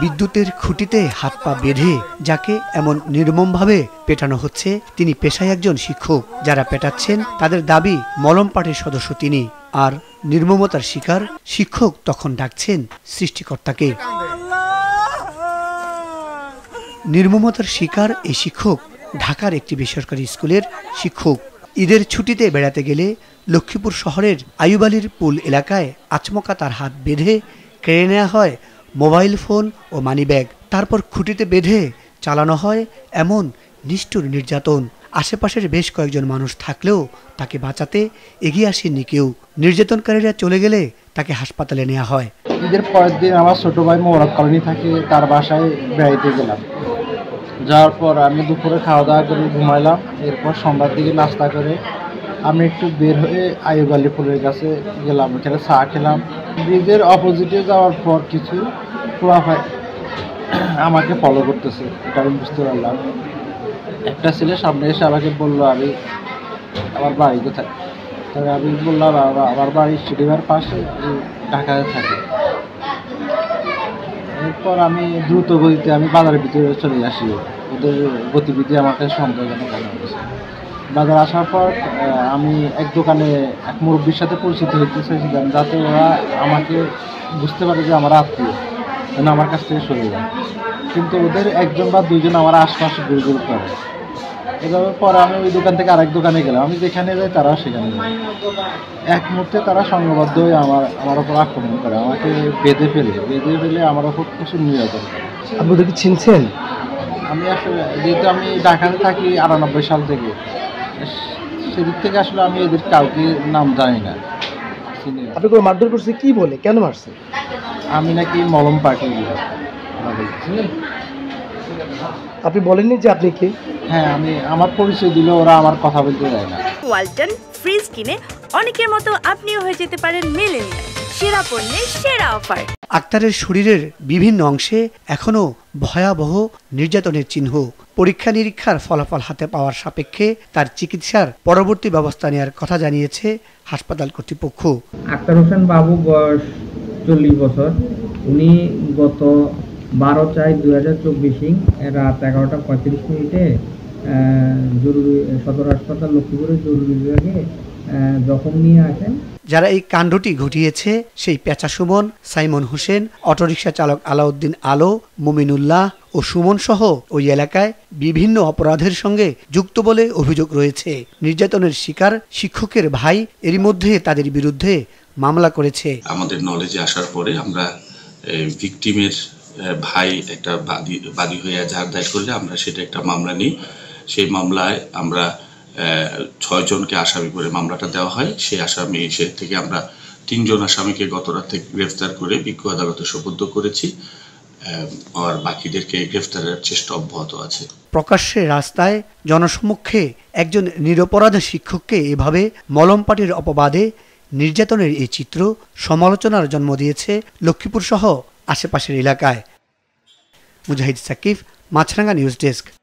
বিদ্যুতের খুঁটিতে হাত পা বেঁধে যাকে এমন নির্মমভাবে পেটানো হচ্ছে, তিনি পেশায় একজন শিক্ষক। যারা পেটাচ্ছেন, তাদের দাবি মলম পার্টির সদস্য তিনি। আর নির্মমতার শিকার শিক্ষক তখন ডাকছেন সৃষ্টিকর্তাকে। নির্মমতার শিকার এই শিক্ষক ঢাকার একটি বেসরকারি স্কুলের শিক্ষক। ঈদের ছুটিতে বেড়াতে গেলে লক্ষ্মীপুর শহরের আয়ুবালির পুল এলাকায় আচমকা তার হাত বেঁধে কেড়ে নেওয়া হয় মোবাইল ফোন ও মানিব্যাগ। তারপর খুঁটিতে বেঁধে চালানো হয় এমন নিষ্ঠুর নির্যাতন। আশেপাশের বেশ কয়েকজন মানুষ থাকলেও তাকে বাঁচাতে এগিয়ে আসেননি কেউ। নির্যাতনকারীরা চলে গেলে তাকে হাসপাতালে নেওয়া হয়। ঈদের পরের দিন আমার ছোট ভাই মোবারক কলোনি থাকে, তার বাসায় বেড়াইতে গেলাম। যাওয়ার পর আমি দুপুরে খাওয়া দাওয়া করে ঘুমাইলাম, এরপর সন্ধ্যার দিকে নাস্তা করে আমি একটু বের হয়ে আয়ুব আলী ফুলের কাছে গেলাম, এখানে চা খেলাম। ব্রিজের অপোজিটে যাওয়ার পর কিছু খোলাফাই আমাকে ফলো করতেছে, এটা আমি বুঝতে পারলাম। একটা ছেলে সামনে এসে আমাকে বলল, আমি আমার বাড়ি কোথায়? তবে আমি বললাম, আমার- বাড়ি স্টেডিয়ামের পাশে ঢাকায় থাকি। এরপর আমি দ্রুত গতিতে আমি বাজারের ভিতরে চলে আসি। ওদের গতিবিধি আমাকে সন্দেহজনক হয়েছে বাজার আসার পর আমি এক দোকানে এক মুরব্বীর সাথে পরিচিত হইতে চাইছিলাম যাতে ওরা আমাকে বুঝতে পারে যে আমার আত্মীয় যেন আমার কাছ থেকে সরে যায়। কিন্তু ওদের একজন বা দুইজন আমার আশপাশে ঘুরে ঘুরে করে এভাবে পরে আমি ওই দোকান থেকে আরেক দোকানে গেলাম। আমি যেখানে যাই তারাও সেখানে যায়। এক মুহূর্তে তারা সংঘবদ্ধ হয়ে আমার আমার ওপর আক্রমণ করে আমাকে বেঁধে ফেলে। বেঁধে ফেলে আমার ওপর প্রচুর নির্যাতন করে। আপনি ওদেরকে চিনছেন? আমি আসলে যেহেতু আমি ঢাকাতে থাকি আটানব্বই সাল থেকে সেদিক থেকে আসলে আমি এদের কাউকে নাম জানি না। আপনি কোনো মারধর করছে কি বলে? কেন মারছে? আমি নাকি মলম পার্টি আপনি বলেননি যে আপনি কে? হ্যাঁ আমি আমার পরিচয় দিলে ওরা আমার কথা বলতে দেয় না। ওয়ালটন ফ্রিজ কিনে অনেকের মতো আপনিও হয়ে যেতে পারেন মেলেনিয়া সেরা পণ্যের সেরা অফার। আক্তারের শরীরের বিভিন্ন অংশে এখনও ভয়াবহ নির্যাতনের চিহ্ন। পরীক্ষা নিরীক্ষার ফলাফল হাতে পাওয়ার সাপেক্ষে তার চিকিৎসার পরবর্তী ব্যবস্থা নেওয়ার কথা জানিয়েছে হাসপাতাল কর্তৃপক্ষ। আক্তার হোসেন বাবু বয়স চল্লিশ বছর। উনি গত বারো চার দুই হাজার চব্বিশে রাত এগারোটা পঁয়ত্রিশ মিনিটে আহ, জরুরি সদর হাসপাতাল লক্ষ্মীপুরের জরুরি বিভাগে জখম নিয়ে আসেন। যারা এই কাণ্ডটি ঘটিয়েছে সেই পেঁচা সুমন সাইমন হোসেন অটোরিকশা চালক আলাউদ্দিন আলো মুমিনুল্লাহ ও সুমন সহ ওই এলাকায় বিভিন্ন অপরাধের সঙ্গে যুক্ত বলে অভিযোগ রয়েছে। নির্যাতনের শিকার শিক্ষকের ভাই এরই মধ্যে তাদের বিরুদ্ধে মামলা করেছে। আমাদের নলেজে আসার পরে আমরা ভিকটিমের ভাই একটা বাদী বাদী হয়ে এজাহার দায়ের করলে আমরা সেটা একটা মামলা নিই। সেই মামলায় আমরা আহ, ছয় জনকে আসামি করে মামলাটা দেওয়া হয়। সেই আসামি সে থেকে আমরা তিনজন আসামিকে গত রাত গ্রেফতার করে বিজ্ঞ আদালতে সোপর্দ করেছি আর বাকিদেরকে গ্রেফতারের চেষ্টা অব্যাহত আছে। প্রকাশ্যে রাস্তায় জনসমক্ষে একজন নিরপরাধ শিক্ষককে এভাবে মলমপাটির অপবাদে নির্যাতনের এই চিত্র সমালোচনার জন্ম দিয়েছে লক্ষ্মীপুর সহ আশেপাশের এলাকায়। Mujahid Sakib Maasranga news desk.